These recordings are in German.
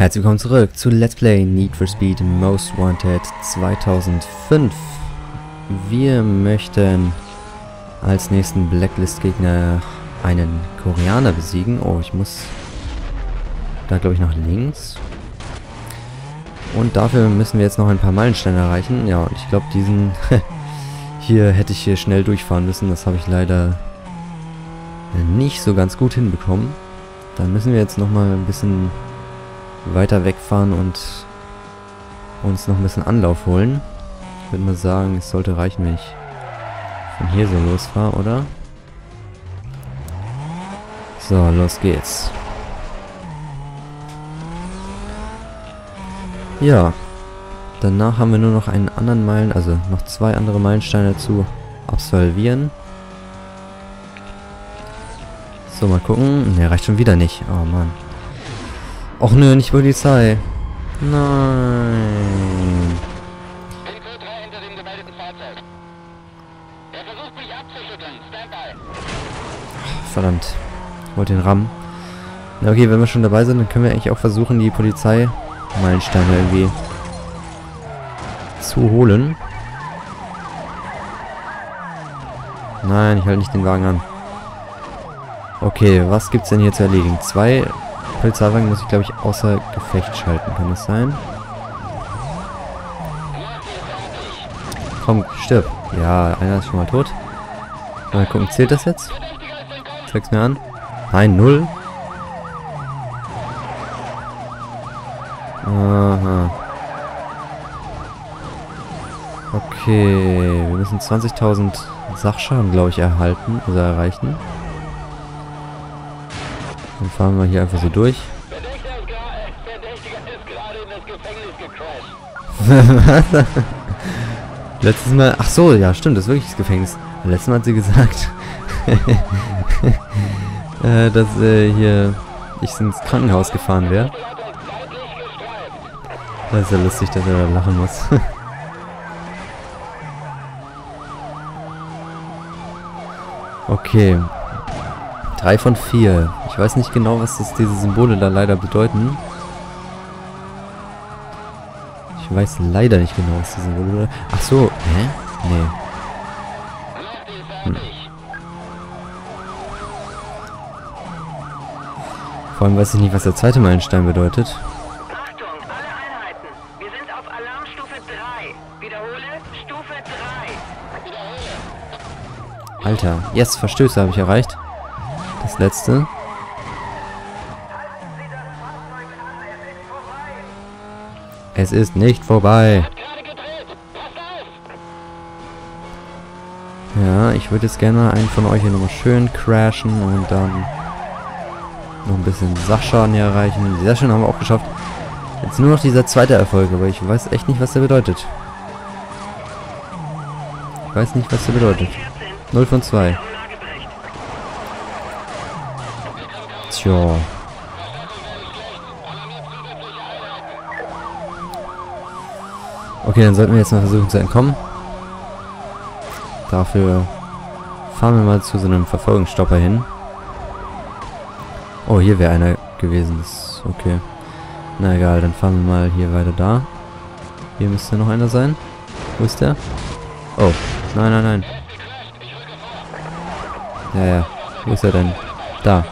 Herzlich willkommen zurück zu Let's Play Need for Speed Most Wanted 2005. Wir möchten als nächsten Blacklist-Gegner einen Koreaner besiegen. Oh, ich muss da glaube ich nach links. Und dafür müssen wir jetzt noch ein paar Meilensteine erreichen. Ja, und ich glaube diesen hier hätte ich hier schnell durchfahren müssen. Das habe ich leider nicht so ganz gut hinbekommen. Dann müssen wir jetzt nochmal ein bisschen weiter wegfahren und uns noch ein bisschen Anlauf holen. Ich würde mal sagen, es sollte reichen, wenn ich von hier so losfahre, oder? So, los geht's. Ja, danach haben wir nur noch einen anderen Meilen, also noch zwei andere Meilensteine zu absolvieren. So, mal gucken. Ne, reicht schon wieder nicht. Oh Mann. Och nö, nicht Polizei. Nein. Verdammt. Wollte den rammen. Na okay, wenn wir schon dabei sind, dann können wir eigentlich auch versuchen, die Polizei-Meilensteine irgendwie zu holen. Nein, ich halte nicht den Wagen an. Okay, was gibt's denn hier zu erledigen? Zwei Polizeiwagen muss ich, glaube ich, außer Gefecht schalten. Kann das sein? Komm, stirb. Ja, einer ist schon mal tot. Mal gucken, zählt das jetzt? Zeig's mir an. Nein, null. Aha. Okay, wir müssen 20.000 Sachschaden, glaube ich, erhalten, also erreichen. Dann fahren wir hier einfach so durch. Was? Letztes Mal... Ach so, ja, stimmt, das ist wirklich das Gefängnis. Letztes Mal hat sie gesagt, äh, dass äh, hier ich ins Krankenhaus gefahren wäre. Das ist ja lustig, dass er da lachen muss. okay. Drei von vier. Ich weiß nicht genau, was das diese Symbole da leider bedeuten. Ich weiß leider nicht genau, was die Symbole bedeuten. Ach so, hä? Nee. Hm. Vor allem weiß ich nicht, was der zweite Meilenstein bedeutet. Achtung, alle Einheiten. Wir sind auf Alarmstufe 3. Wiederhole, Stufe 3. Alter, yes, Verstöße habe ich erreicht. Das letzte. Es ist nicht vorbei. Ja, ich würde jetzt gerne einen von euch hier nochmal schön crashen und dann noch ein bisschen Sachschaden hier erreichen. Sehr schön, haben wir auch geschafft. Jetzt nur noch dieser zweite Erfolg, aber ich weiß echt nicht, was der bedeutet. Ich weiß nicht, was der bedeutet. 0 von 2. Tja. Okay, dann sollten wir jetzt mal versuchen zu entkommen. Dafür fahren wir mal zu so einem Verfolgungsstopper hin. Oh, hier wäre einer gewesen. Das ist okay. Na egal, dann fahren wir mal hier weiter da. Hier müsste noch einer sein. Wo ist der? Oh, nein, nein, nein. Ja, ja. Wo ist er denn? Da.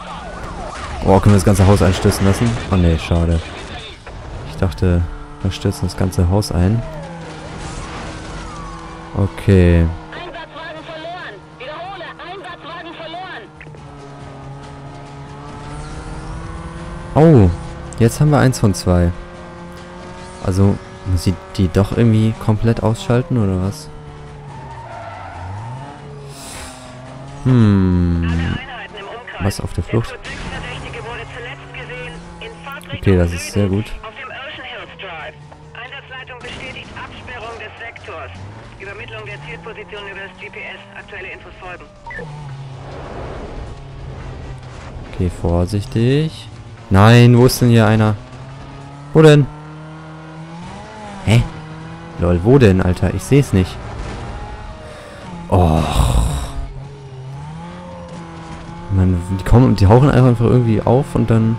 Oh, können wir das ganze Haus einstürzen lassen? Oh ne, schade. Ich dachte, wir stürzen das ganze Haus ein. Okay. Einsatzwagen verloren. Wiederhole, Einsatzwagen verloren. Oh, jetzt haben wir eins von zwei. Also, muss ich die doch irgendwie komplett ausschalten, oder was? Hm. Was auf der Flucht? Okay, das ist sehr gut. Okay, vorsichtig. Nein, wo ist denn hier einer? Wo denn? Hä? Lol, wo denn, Alter? Ich sehe es nicht. Oh. Man, die kommen, die hauchen einfach irgendwie auf und dann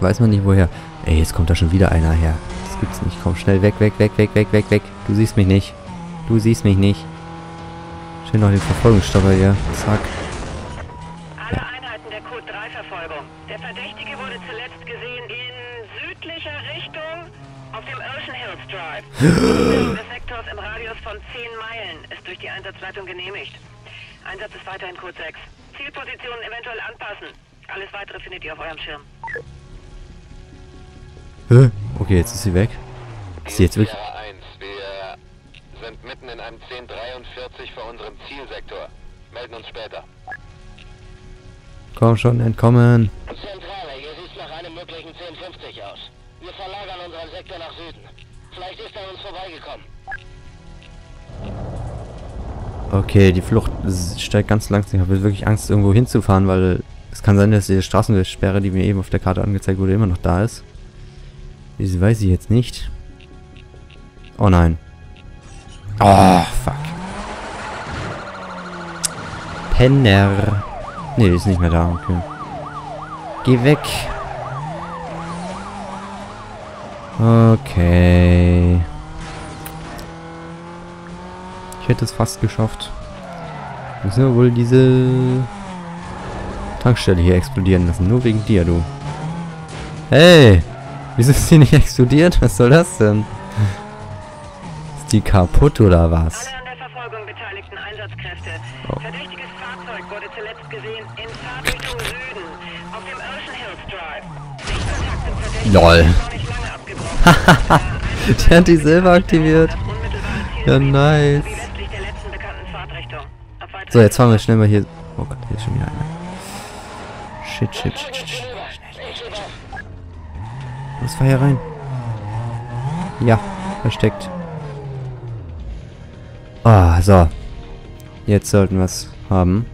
Weiß man nicht woher. Ey, jetzt kommt da schon wieder einer her. Das gibt's nicht. Komm, schnell weg, weg, weg, weg, weg, weg, weg. Du siehst mich nicht. Du siehst mich nicht. Schön noch den Verfolgungsstopper hier. Zack. Der Verdächtige wurde zuletzt gesehen in südlicher Richtung auf dem Ocean Hills Drive. Des Sektors im Radius von 10 Meilen ist durch die Einsatzleitung genehmigt. Einsatz ist weiterhin Code 6. Zielpositionen eventuell anpassen. Alles weitere findet ihr auf eurem Schirm. Hä? Okay, jetzt ist sie weg. Ist sie jetzt wirklich... 1, wir sind mitten in einem 1043 vor unserem Zielsektor. Melden uns später. Komm schon, entkommen. Zentrale, hier sieht's nach einem möglichen 1050 aus. Wir verlagern unseren Sektor nach Süden. Vielleicht ist er uns vorbeigekommen. Okay, die Flucht steigt ganz langsam. Ich habe wirklich Angst, irgendwo hinzufahren, weil es kann sein, dass die Straßensperre, die mir eben auf der Karte angezeigt wurde, immer noch da ist. Das weiß ich jetzt nicht. Oh nein. Oh, fuck. Penner. Die ist nicht mehr da. Okay. Geh weg. Okay. Ich hätte es fast geschafft. Müssen wir wohl diese Tankstelle hier explodieren lassen. Nur wegen dir, du. Hey! Wieso ist die nicht explodiert? Was soll das denn? Ist die kaputt oder was? Alle an der Verfolgung beteiligten Einsatzkräfte. Oh. Verdächtiges Fahrzeug wurde zuletzt gesehen in Fahrtrichtung Süden auf dem Ocean Hills Drive. Sichtkontakt zum Verdächtigen Lol. abgebrochen. Der hat die selber aktiviert. Ja, nice. So, jetzt fahren wir schnell mal hier. Oh Gott, hier ist schon wieder einer. Shit, shit, shit, shit, shit. Los, fahr hier rein. Ja, versteckt. Ah, so. Jetzt sollten wir es haben.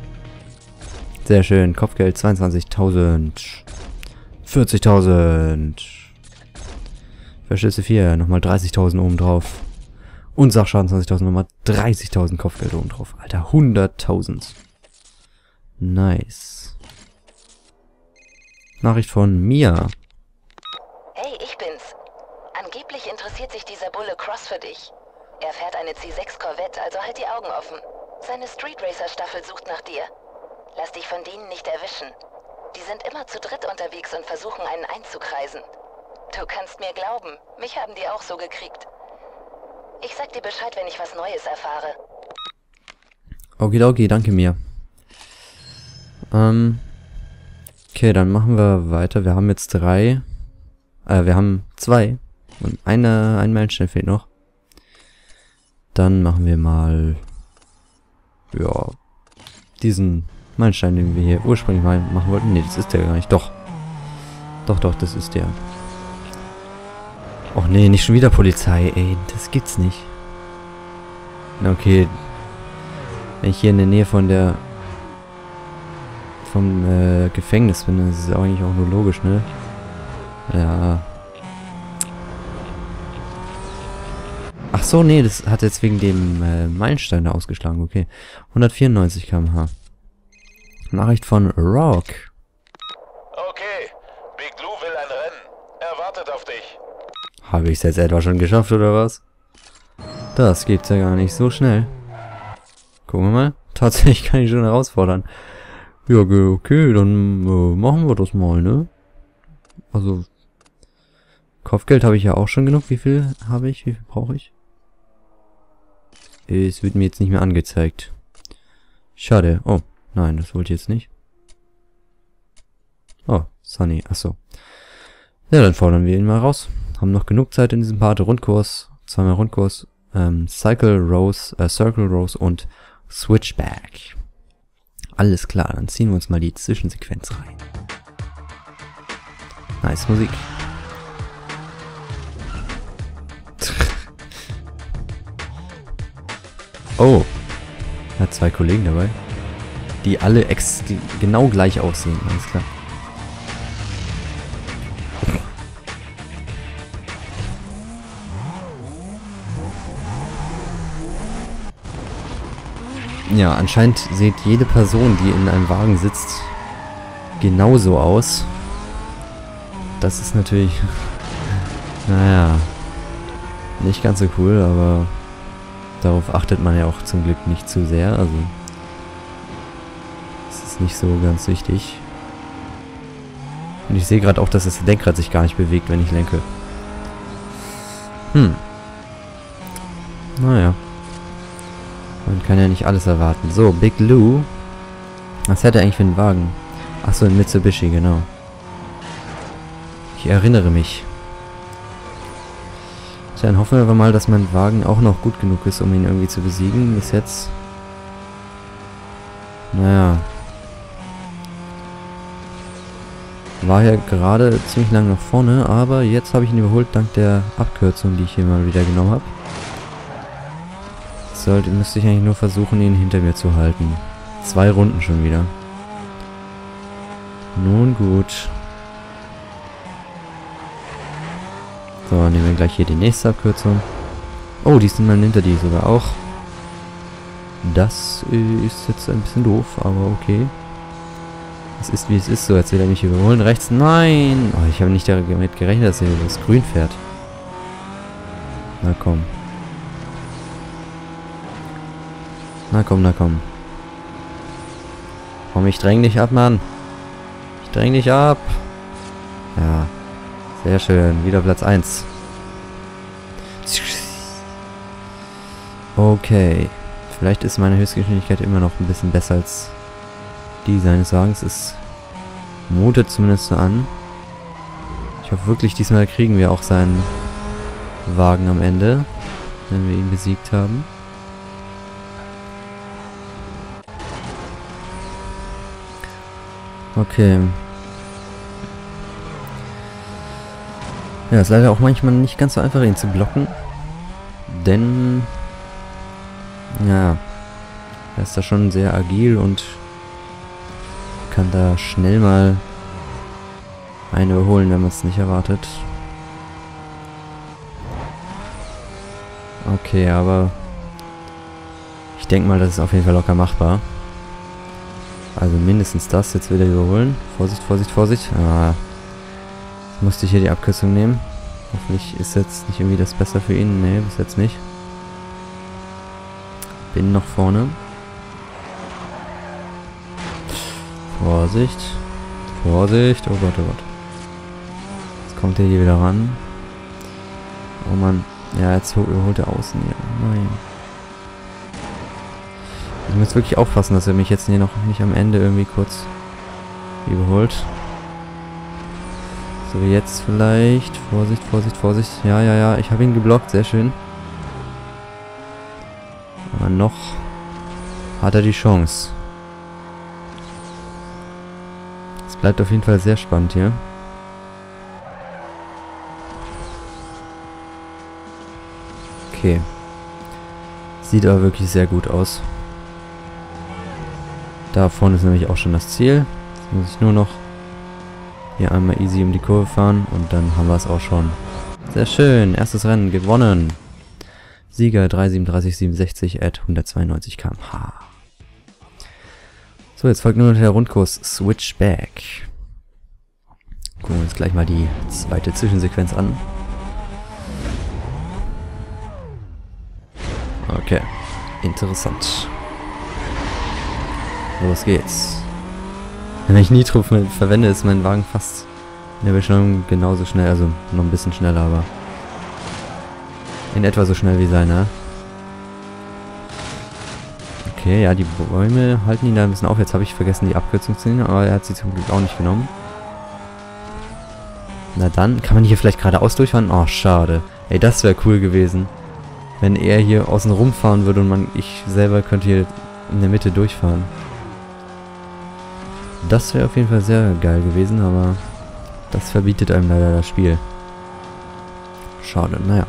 Sehr schön. Kopfgeld 22.000. 40.000. Verschlüsse 4. Nochmal 30.000 oben drauf. Und Sachschaden 20.000. Nochmal 30.000 Kopfgeld oben drauf. Alter, 100.000. Nice. Nachricht von Mia. Hey, ich bin's. Angeblich interessiert sich dieser Bulle Cross für dich. Er fährt eine C6 Corvette, also halt die Augen offen. Seine Street Racer Staffel sucht nach dir. Lass dich von denen nicht erwischen. Die sind immer zu dritt unterwegs und versuchen einen einzukreisen. Du kannst mir glauben, mich haben die auch so gekriegt. Ich sag dir Bescheid, wenn ich was Neues erfahre. Okidoki, danke mir. Ähm. Okay, dann machen wir weiter. Wir haben jetzt drei. Äh, wir haben zwei. Und eine, ein Meilenstein fehlt noch. Dann machen wir mal. Ja. Diesen Meilenstein, den wir hier ursprünglich mal machen wollten. Ne, das ist der gar nicht. Doch. Doch, doch, das ist der. Och nee, nicht schon wieder Polizei, ey. Das gibt's nicht. Na, Okay, wenn ich hier in der Nähe von der vom äh, Gefängnis bin, dann ist es eigentlich auch nur logisch, ne? Ja. Ach so, nee, das hat jetzt wegen dem äh, Meilenstein da ausgeschlagen, okay. 194 km/h. Nachricht von Rock. Okay, Big Lou will ein Rennen. Er wartet auf dich. Habe ich es jetzt etwa schon geschafft, oder was? Das geht's ja gar nicht so schnell. Gucken wir mal. Tatsächlich kann ich schon herausfordern. Ja, okay, dann äh, machen wir das mal, ne? Also, Kopfgeld habe ich ja auch schon genug. Wie viel habe ich? Wie viel brauche ich? Es wird mir jetzt nicht mehr angezeigt. Schade. Oh, nein, das wollte ich jetzt nicht. Oh, Sunny, achso. Ja, dann fordern wir ihn mal raus. Haben noch genug Zeit in diesem Part. Rundkurs, zweimal Rundkurs, ähm, Cycle Rose, äh, Circle Rose und Switchback. Alles klar, dann ziehen wir uns mal die Zwischensequenz rein. Nice Musik. Oh. Er hat zwei Kollegen dabei. Die alle ex genau gleich aussehen, alles klar. Ja, anscheinend sieht jede Person, die in einem Wagen sitzt, genauso aus. Das ist natürlich... naja... Nicht ganz so cool, aber... Darauf achtet man ja auch zum Glück nicht zu sehr, also... Nicht so ganz wichtig. Und ich sehe gerade auch, dass das Lenkrad sich gar nicht bewegt, wenn ich lenke. Hm. Naja. Man kann ja nicht alles erwarten. So, Big Lou. Was hat er eigentlich für einen Wagen? Achso, ein Mitsubishi, genau. Ich erinnere mich. Dann hoffen wir mal, dass mein Wagen auch noch gut genug ist, um ihn irgendwie zu besiegen. Bis jetzt... Naja. War ja gerade ziemlich lang nach vorne, aber jetzt habe ich ihn überholt dank der Abkürzung, die ich hier mal wieder genommen habe. Sollte, müsste ich eigentlich nur versuchen, ihn hinter mir zu halten. Zwei Runden schon wieder. Nun gut. So, nehmen wir gleich hier die nächste Abkürzung. Oh, die sind dann hinter die sogar auch. Das ist jetzt ein bisschen doof, aber okay. Es ist wie es ist, so jetzt will er mich überholen. Rechts, nein! Oh, ich habe nicht damit gerechnet, dass er das Grün fährt. Na komm. Na komm, na komm. Komm, ich dräng dich ab, Mann. Ich dräng dich ab. Ja. Sehr schön. Wieder Platz 1. Okay. Vielleicht ist meine Höchstgeschwindigkeit immer noch ein bisschen besser als die seines Wagens. Es mutet zumindest so an. Ich hoffe wirklich, diesmal kriegen wir auch seinen Wagen am Ende, wenn wir ihn besiegt haben. Okay. Ja, ist leider auch manchmal nicht ganz so einfach, ihn zu blocken. Denn... Ja. Er ist da schon sehr agil und kann da schnell mal einen überholen, wenn man es nicht erwartet. Okay, aber ich denke mal, das ist auf jeden Fall locker machbar. Also mindestens das jetzt wieder überholen. Vorsicht, Vorsicht, Vorsicht. Ah, musste ich hier die Abkürzung nehmen. Hoffentlich ist jetzt nicht irgendwie das besser für ihn. Nee, bis jetzt nicht. Bin noch vorne. Vorsicht. Vorsicht. Oh Gott, oh Gott. Jetzt kommt er hier wieder ran. Oh Mann. Ja, jetzt holt er außen hier. Nein. Ich muss wirklich aufpassen, dass er mich jetzt hier noch nicht am Ende irgendwie kurz überholt. So wie jetzt vielleicht. Vorsicht, Vorsicht, Vorsicht. Ja, ja, ja. Ich habe ihn geblockt. Sehr schön. Aber noch hat er die Chance. Es bleibt auf jeden Fall sehr spannend hier. Okay. Sieht aber wirklich sehr gut aus. Da vorne ist nämlich auch schon das Ziel. Jetzt muss ich nur noch hier einmal easy um die Kurve fahren und dann haben wir es auch schon. Sehr schön, erstes Rennen gewonnen. Sieger 33767 at 192 km/h. So, jetzt folgt nur noch der Rundkurs Switchback. Gucken wir uns gleich mal die zweite Zwischensequenz an. Okay, interessant. Los geht's. Wenn ich Nitro verwende, ist mein Wagen fast in der Beschleunigung genauso schnell. Also noch ein bisschen schneller, aber in etwa so schnell wie seiner. Okay, ja, die Bäume halten ihn da ein bisschen auf. Jetzt habe ich vergessen, die Abkürzung zu nehmen, aber er hat sie zum Glück auch nicht genommen. Na dann, kann man hier vielleicht geradeaus durchfahren? Oh, schade. Ey, das wäre cool gewesen. Wenn er hier außen rumfahren würde und man ich selber könnte hier in der Mitte durchfahren. Das wäre auf jeden Fall sehr geil gewesen, aber das verbietet einem leider das Spiel. Schade, naja.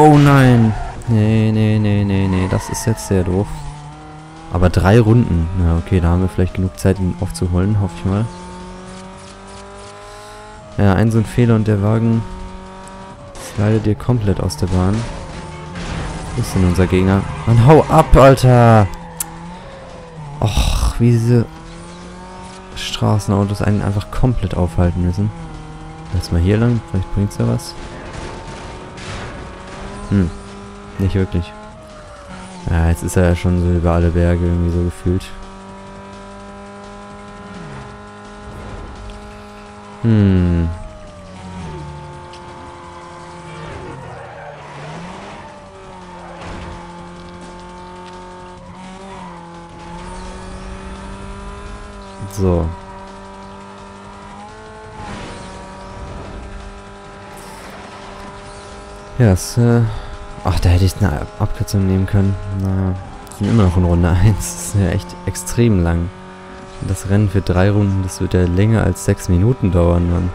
Oh nein! Nee, nee, nee, nee, nee, das ist jetzt sehr doof. Aber drei Runden. Na okay, da haben wir vielleicht genug Zeit, ihn aufzuholen, hoffe ich mal. Ja, ein so ein Fehler und der Wagen slidet dir komplett aus der Bahn. Wo ist denn unser Gegner? Mann, hau ab, Alter! Och, wie diese Straßenautos einen einfach komplett aufhalten müssen. Jetzt mal hier lang, vielleicht bringt's ja was. Hm, nicht wirklich. Ja, jetzt ist er ja schon so über alle Berge irgendwie so gefühlt. Hm. Ja, es, äh... Ach, da hätte ich eine Abkürzung nehmen können. Wir sind immer noch in Runde 1. Das ist ja echt extrem lang. Das Rennen für drei Runden, das wird ja länger als sechs Minuten dauern, Mann.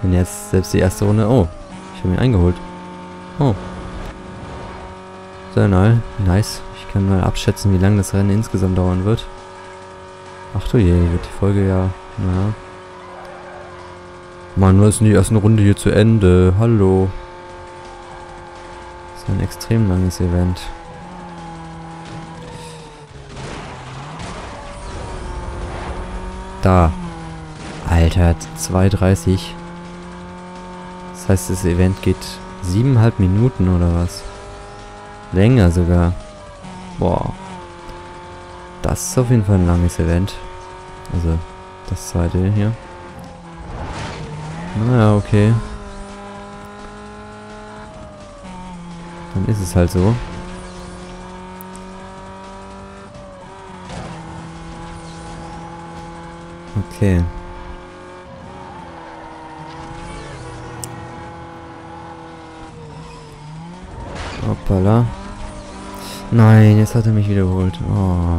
Wenn jetzt selbst die erste Runde... Oh, ich habe ihn eingeholt. Oh. Sehr nice. Ich kann mal abschätzen, wie lange das Rennen insgesamt dauern wird. Ach du je, wird die Folge ja... Naja. Mann, was ist denn die erste Runde hier zu Ende? Hallo. Das ist ein extrem langes Event. Da. Alter, 2,30. Das heißt, das Event geht siebeneinhalb Minuten oder was? Länger sogar. Boah. Das ist auf jeden Fall ein langes Event. Also, das zweite hier. Naja, okay. Dann ist es halt so. Okay. Hoppala. Nein, jetzt hat er mich wiederholt. Oh.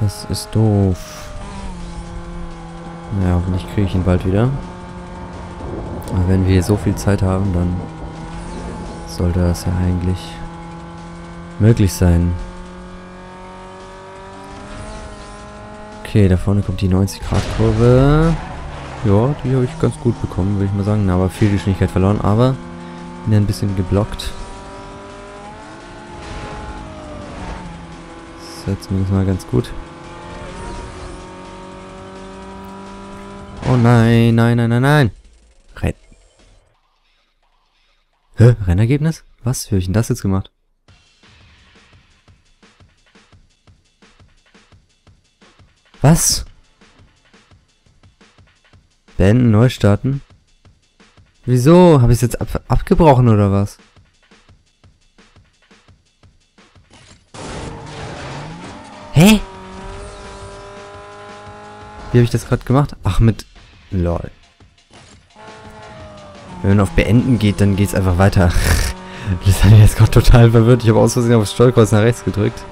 Das ist doof. Naja, hoffentlich kriege ich ihn bald wieder. Aber wenn wir so viel Zeit haben, dann sollte das ja eigentlich möglich sein. Okay, da vorne kommt die 90-Grad-Kurve. Ja, die habe ich ganz gut bekommen, würde ich mal sagen. Aber viel Geschwindigkeit verloren, aber bin ein bisschen geblockt. Ist jetzt zumindest mal ganz gut. Oh nein, nein, nein, nein, nein. Renn. Hä? Rennergebnis? Was? Wie habe ich denn das jetzt gemacht? Was? Beenden, neu starten? Wieso? Habe ich es jetzt ab abgebrochen oder was? Hä? Wie habe ich das gerade gemacht? Ach, mit... Lol. Wenn man auf Beenden geht, dann geht es einfach weiter. das hat mich jetzt gerade total verwirrt. Ich habe aus Versehen auf das Steuerkreuz nach rechts gedrückt.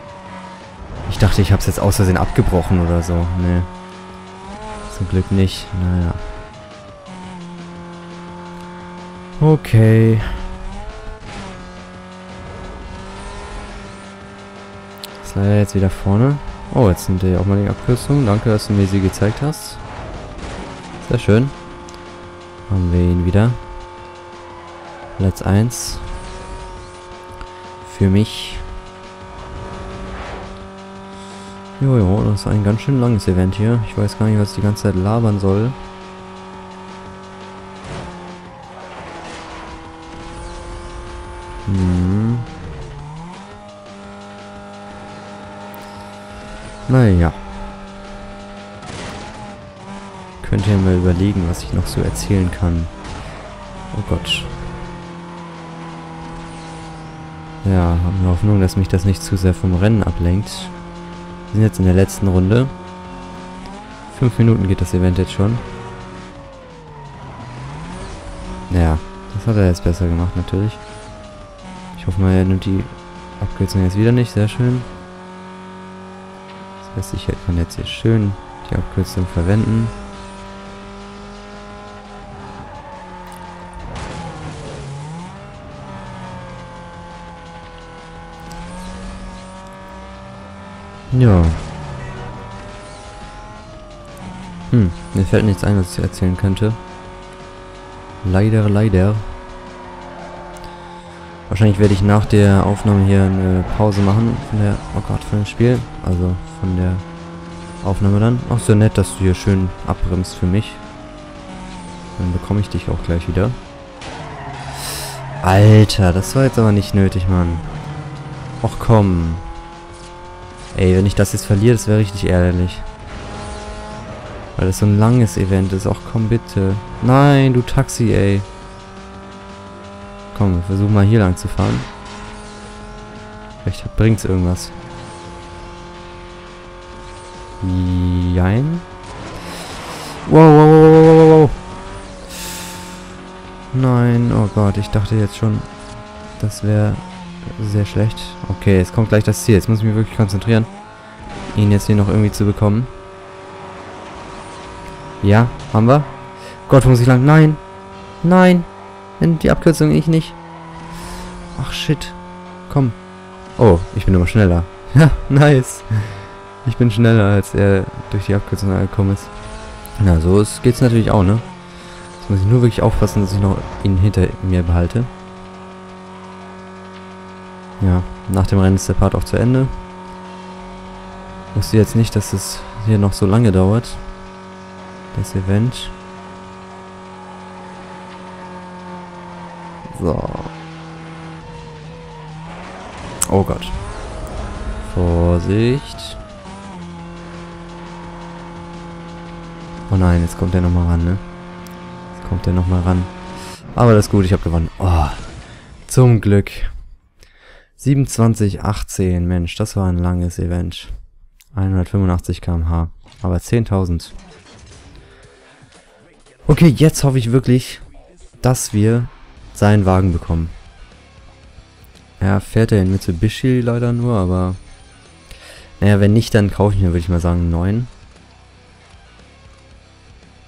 Ich dachte, ich habe es jetzt aus Versehen abgebrochen oder so. Nee. Zum Glück nicht. Naja. Okay. Ist leider jetzt wieder vorne. Oh, jetzt sind die auch mal die Abkürzungen. Danke, dass du mir sie gezeigt hast. Sehr schön. Haben wir ihn wieder. Platz 1. Für mich. Jojo, das ist ein ganz schön langes Event hier. Ich weiß gar nicht, was ich die ganze Zeit labern soll. Hm. Mal überlegen, was ich noch so erzählen kann. Oh Gott. Ja, haben wir Hoffnung, dass mich das nicht zu sehr vom Rennen ablenkt. Wir sind jetzt in der letzten Runde. Fünf Minuten geht das Event jetzt schon. Ja, das hat er jetzt besser gemacht natürlich. Ich hoffe mal, er nimmt die Abkürzung jetzt wieder nicht. Sehr schön. Das heißt, ich kann jetzt hier schön die Abkürzung verwenden. Ja. Hm, mir fällt nichts ein, was ich erzählen könnte. Leider, leider. Wahrscheinlich werde ich nach der Aufnahme hier eine Pause machen von der, oh Gott, von dem Spiel. Also von der Aufnahme dann. Auch so nett, dass du hier schön abbremst für mich. Dann bekomme ich dich auch gleich wieder. Alter, das war jetzt aber nicht nötig, Mann. Och komm. Ey, wenn ich das jetzt verliere, das wäre richtig ärgerlich. Weil das so ein langes Event ist. Och komm bitte. Nein, du Taxi, ey. Komm, wir versuchen mal hier lang zu fahren. Vielleicht bringt's irgendwas. Jein. Wow, wow, wow, wow, wow, wow. Nein, oh Gott, ich dachte jetzt schon, das wäre sehr schlecht. Okay, jetzt kommt gleich das Ziel. Jetzt muss ich mich wirklich konzentrieren, ihn jetzt hier noch irgendwie zu bekommen. Ja, haben wir. Gott, wo muss ich lang? Nein. Nein. In die Abkürzung ich nicht. Ach, shit. Komm. Oh, ich bin immer schneller. Ja, nice. Ich bin schneller, als er durch die Abkürzung angekommen ist. Na, so geht es natürlich auch, ne? Jetzt muss ich nur wirklich aufpassen, dass ich noch ihn hinter mir behalte. Ja, nach dem Rennen ist der Part auch zu Ende. Wusste jetzt nicht, dass es hier noch so lange dauert. Das Event. So. Oh Gott. Vorsicht. Oh nein, jetzt kommt der nochmal ran, ne? Jetzt kommt der nochmal ran. Aber das ist gut, ich habe gewonnen. Oh, zum Glück. 27, 18, Mensch, das war ein langes Event. 185 km/h. Aber 10.000. Okay, jetzt hoffe ich wirklich, dass wir seinen Wagen bekommen. Ja, fährt er in Mitsubishi leider nur, aber... Naja, wenn nicht, dann kaufe ich mir, würde ich mal sagen, einen neuen.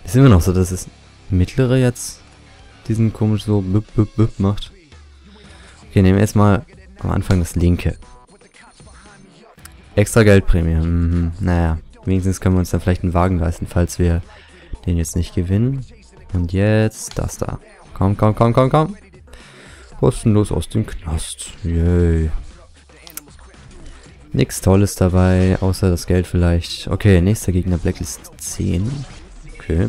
Ist immer noch so, dass das mittlere jetzt diesen komisch so büpp, büpp, büpp macht. Okay, nehmen wir jetzt mal am Anfang das linke. Extra Geldprämie. Mhm. Naja, wenigstens können wir uns dann vielleicht einen Wagen leisten, falls wir den jetzt nicht gewinnen. Und jetzt das da. Komm, komm, komm, komm, komm. Kostenlos aus dem Knast. Yay. Nichts Tolles dabei, außer das Geld vielleicht. Okay, nächster Gegner Blacklist 10. Okay.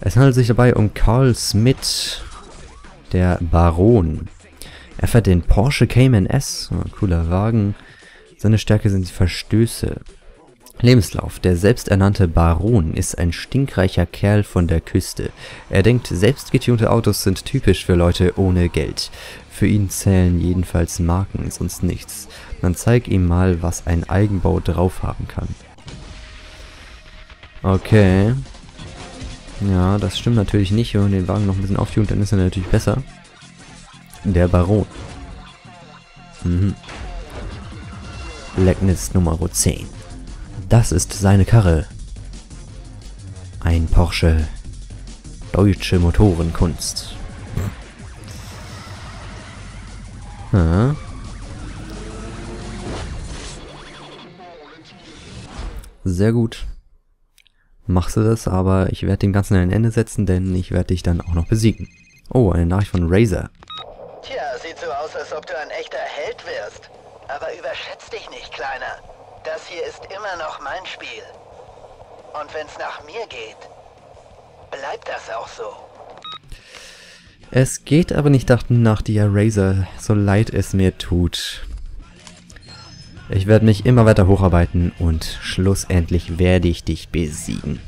Es handelt sich dabei um Carl Smith, der Baron. Er fährt den Porsche Cayman S, cooler Wagen. Seine Stärke sind die Verstöße. Lebenslauf. Der selbsternannte Baron ist ein stinkreicher Kerl von der Küste. Er denkt, selbstgetunte Autos sind typisch für Leute ohne Geld. Für ihn zählen jedenfalls Marken, sonst nichts. Man zeigt ihm mal, was ein Eigenbau drauf haben kann. Okay. Ja, das stimmt natürlich nicht. Wenn man den Wagen noch ein bisschen auftunt, dann ist er natürlich besser. Der Baron. Mhm. Blackness Nummer 10. Das ist seine Karre. Ein Porsche. Deutsche Motorenkunst. Ja. Sehr gut. Machst du das, aber ich werde dem Ganzen ein Ende setzen, denn ich werde dich dann auch noch besiegen. Oh, eine Nachricht von Razer. So aus, als ob du ein echter Held wirst. Aber überschätz dich nicht, Kleiner. Das hier ist immer noch mein Spiel. Und wenn's nach mir geht, bleibt das auch so. Es geht aber nicht nach dir, Razor, so leid es mir tut. Ich werde mich immer weiter hocharbeiten und schlussendlich werde ich dich besiegen.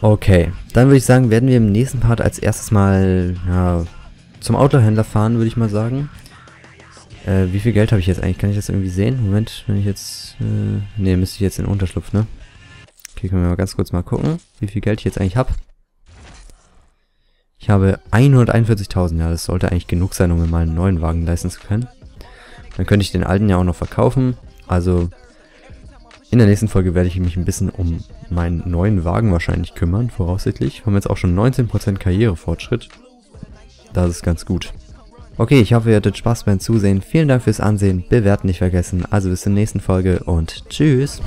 Okay, dann würde ich sagen, werden wir im nächsten Part als erstes mal ja, zum Autohändler fahren, würde ich mal sagen. Äh, wie viel Geld habe ich jetzt eigentlich? Kann ich das irgendwie sehen? Moment, wenn ich jetzt... Äh, ne, müsste ich jetzt in den Unterschlupf, ne? Okay, können wir mal ganz kurz mal gucken, wie viel Geld ich jetzt eigentlich habe. Ich habe 141.000, ja, das sollte eigentlich genug sein, um mir mal einen neuen Wagen leisten zu können. Dann könnte ich den alten ja auch noch verkaufen. Also, in der nächsten Folge werde ich mich ein bisschen um meinen neuen Wagen wahrscheinlich kümmern, voraussichtlich. Wir haben jetzt auch schon 19% Karrierefortschritt. Das ist ganz gut. Okay, ich hoffe, ihr hattet Spaß beim Zusehen. Vielen Dank fürs Ansehen. Bewerten nicht vergessen. Also bis zur nächsten Folge und tschüss.